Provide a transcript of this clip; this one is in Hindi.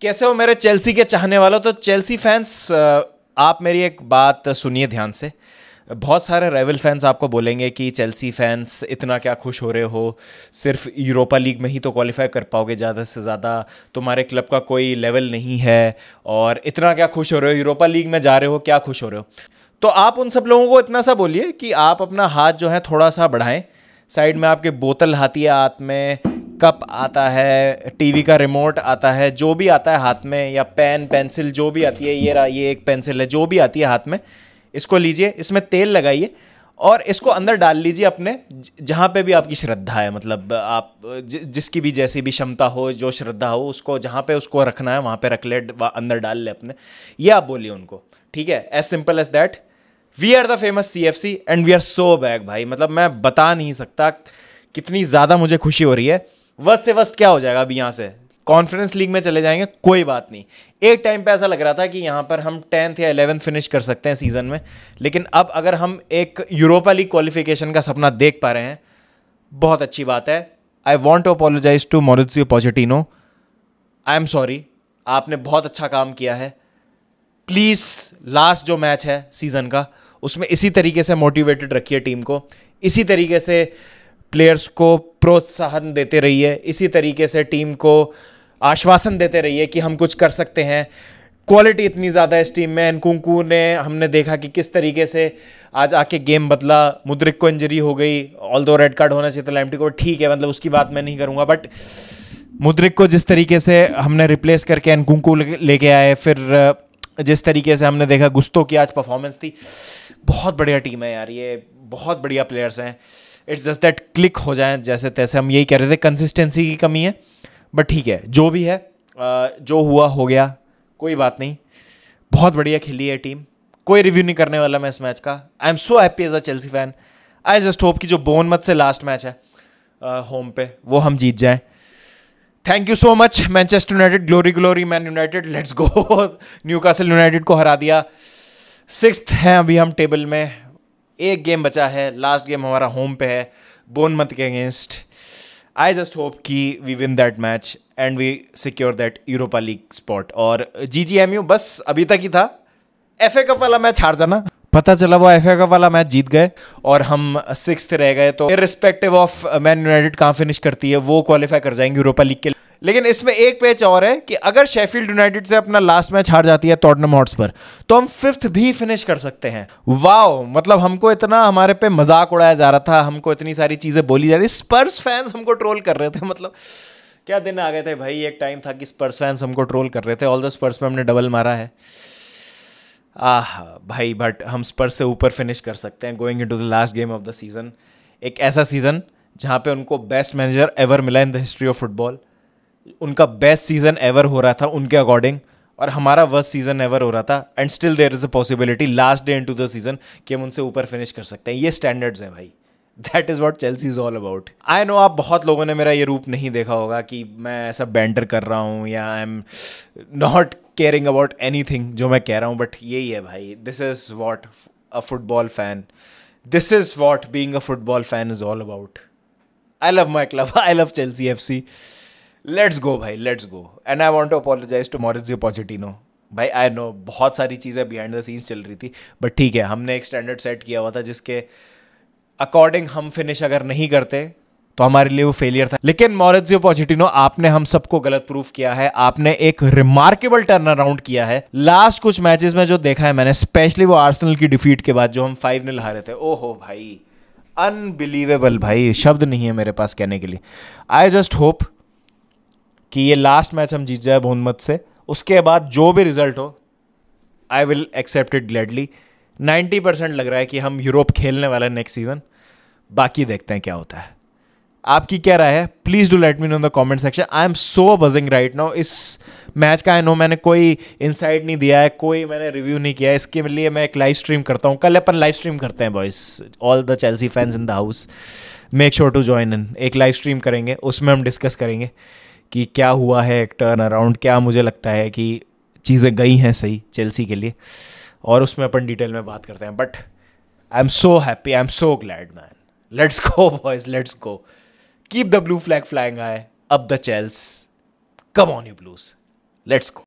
कैसे हो मेरे चेल्सी के चाहने वालों? तो चेल्सी फैंस आप मेरी एक बात सुनिए ध्यान से। बहुत सारे रेवल फैंस आपको बोलेंगे कि चेल्सी फैंस इतना क्या खुश हो रहे हो। सिर्फ़ यूरोपा लीग में ही तो क्वालिफाई कर पाओगे ज़्यादा से ज़्यादा। तुम्हारे क्लब का कोई लेवल नहीं है और इतना क्या खुश हो रहे हो? यूरोपा लीग में जा रहे हो, क्या खुश हो रहे हो? तो आप उन सब लोगों को इतना सा बोलिए कि आप अपना हाथ जो है थोड़ा सा बढ़ाएँ। साइड में आपके बोतल हाथी है, हाथ में कप आता है टीवी का रिमोट आता है, जो भी आता है हाथ में, या पेन पेंसिल जो भी आती है, ये रहा ये एक पेंसिल है, जो भी आती है हाथ में, इसको लीजिए, इसमें तेल लगाइए, और इसको अंदर डाल लीजिए अपने जहाँ पे भी आपकी श्रद्धा है मतलब आप जिसकी भी जैसी भी क्षमता हो, जो श्रद्धा हो, उसको, जहाँ पे उसको रखना है, वहाँ पे रख ले अंदर डाल ले अपने, ये आप बोलिए उनको, ठीक है? As simple as that we are the famous C F C and we are so bag भाई मतलब मैं बता नहीं सकता कितनी ज़्यादा मुझे खुशी हो रही है। वस्त से वस्त क्या हो जाएगा अभी यहाँ से? कॉन्फ्रेंस लीग में चले जाएँगे, कोई बात नहीं। एक टाइम पे ऐसा लग रहा था कि यहाँ पर हम टेंथ या इलेवेंथ फिनिश कर सकते हैं सीज़न में, लेकिन अब अगर हम एक यूरोपा लीग क्वालिफिकेशन का सपना देख पा रहे हैं, बहुत अच्छी बात है। I want to apologise to Mauricio Pochettino I am sorry आपने बहुत अच्छा काम किया है। प्लीज़ लास्ट जो मैच है सीज़न का, उसमें इसी तरीके से मोटिवेटेड रखिए टीम को। इसी तरीके से प्लेयर्स को प्रोत्साहन देते रहिए। इसी तरीके से टीम को आश्वासन देते रहिए कि हम कुछ कर सकते हैं। क्वालिटी इतनी ज़्यादा है इस टीम में। एनकुंकू ने, हमने देखा कि किस तरीके से आज आके गेम बदला। मुद्रिक को इंजरी हो गई। ऑल दो रेड कार्ड होना चाहिए था लैमटी को, ठीक है मतलब उसकी बात मैं नहीं करूँगा। बट मुद्रिक को जिस तरीके से हमने रिप्लेस करके एनकुंकू लेके आए, फिर जिस तरीके से हमने देखा गुस्तों की आज परफॉर्मेंस थी। बहुत बढ़िया टीम है यार ये। बहुत बढ़िया प्लेयर्स हैं। इट्स जस्ट दैट क्लिक हो जाए, जैसे तैसे हम यही कह रहे थे कंसिस्टेंसी की कमी है। बट ठीक है, जो भी है जो हुआ, हो गया, कोई बात नहीं। बहुत बढ़िया खेली है टीम कोई रिव्यू नहीं करने वाला मैं इस मैच का। I am so happy as a Chelsea fan I just hope कि जो बोन मत से लास्ट मैच है होम पे, वो हम जीत जाएँ। Thank you so much Manchester United glory glory Man United let's go Newcastle United को हरा दिया। सिक्स हैं अभी हम टेबल में। एक गेम बचा है लास्ट गेम हमारा होम पे है बोन मत के अगेंस्ट आई जस्ट होप कि we win that match and we secure that Europa League spot और जी जी एम यू बस अभी तक ही था। एफ़ ए कप वाला मैच हार जाना। पता चला वो एफ़ ए कप वाला मैच जीत गए और हम सिक्स रह गए तो रिस्पेक्टिव ऑफ़ मैन यूनाइटेड कहाँ फिनिश करती है, वो क्वालिफाई कर जाएँगे यूरोपा लीग के लेकिन इसमें एक पेच और है कि अगर शेफील्ड यूनाइटेड से अपना लास्ट मैच हार जाती है टॉटनम हॉट्स पर तो हम फिफ्थ भी फिनिश कर सकते हैं। वाओ मतलब हमको इतना हमारे पे मज़ाक उड़ाया जा रहा था, हमको इतनी सारी चीज़ें बोली जा रही स्पर्स फैंस हमको ट्रोल कर रहे थे मतलब क्या दिन आ गए थे भाई, एक टाइम था कि स्पर्स फैंस हमको ट्रोल कर रहे थे ऑल द स्पर्स पे हमने डबल मारा है। आह, भाई बट हम स्पर्स से ऊपर फिनिश कर सकते हैं going into the last game of the season एक ऐसा सीज़न जहाँ पे उनको बेस्ट मैनेजर एवर मिला in the history of football उनका बेस्ट सीज़न एवर हो रहा था उनके अकॉर्डिंग और हमारा वर्स्ट सीज़न एवर हो रहा था and still there is a possibility last day into the season कि हम उनसे ऊपर फिनिश कर सकते हैं। ये स्टैंडर्ड्स हैं भाई। That is what Chelsea is all about I know आप बहुत लोगों ने मेरा ये रूप नहीं देखा होगा कि मैं ऐसा बैंटर कर रहा हूँ, या I am not caring about anything जो मैं कह रहा हूँ बट यही है भाई। This is what a football fan this is what being a football fan is all about I love my club I love Chelsea F C let's go भाई let's go and I want to apologise to Mauricio Pochettino भाई आई नो बहुत सारी चीज़ें बिहाइंड द सीन्स चल रही थी बट ठीक है, हमने एक स्टैंडर्ड सेट किया हुआ था जिसके अकॉर्डिंग हम फिनिश अगर नहीं करते तो हमारे लिए वो फेलियर था। लेकिन मॉरिजियो पॉजिटिनो आपने हम सबको गलत प्रूफ किया है, आपने एक रिमार्केबल टर्न अराउंड किया है। लास्ट कुछ मैचेस में जो देखा है मैंने स्पेशली वो आर्सेनल की डिफीट के बाद जो हम फाइव नील हारे थे। ओहो भाई अनबिलीवेबल भाई, शब्द नहीं है मेरे पास कहने के लिए। आई जस्ट होप कि ये लास्ट मैच हम जीत जाए भोनमत से, उसके बाद जो भी रिज़ल्ट हो I will accept it gladly ninety percent लग रहा है कि हम यूरोप खेलने वाले हैं नेक्स्ट सीज़न बाकी देखते हैं क्या होता है। आपकी क्या राय है? Please do let me know the comment section I am so buzzing right now इस मैच का आई नो मैंने कोई इनसाइट नहीं दिया है, कोई मैंने रिव्यू नहीं किया है। इसके लिए मैं एक लाइव स्ट्रीम करता हूँ। कल अपन लाइव स्ट्रीम करते हैं boys all the Chelsea fans in the house make sure to join in एक लाइव स्ट्रीम करेंगे, उसमें हम डिस्कस करेंगे। कि क्या हुआ है एक टर्न अराउंड क्या मुझे लगता है कि चीज़ें गई हैं सही चेल्सी के लिए। और उसमें अपन डिटेल में बात करते हैं। But I am so happy I am so glad man let's go boys let's go keep the blue flag flying high up the Chels come on you Blues let's go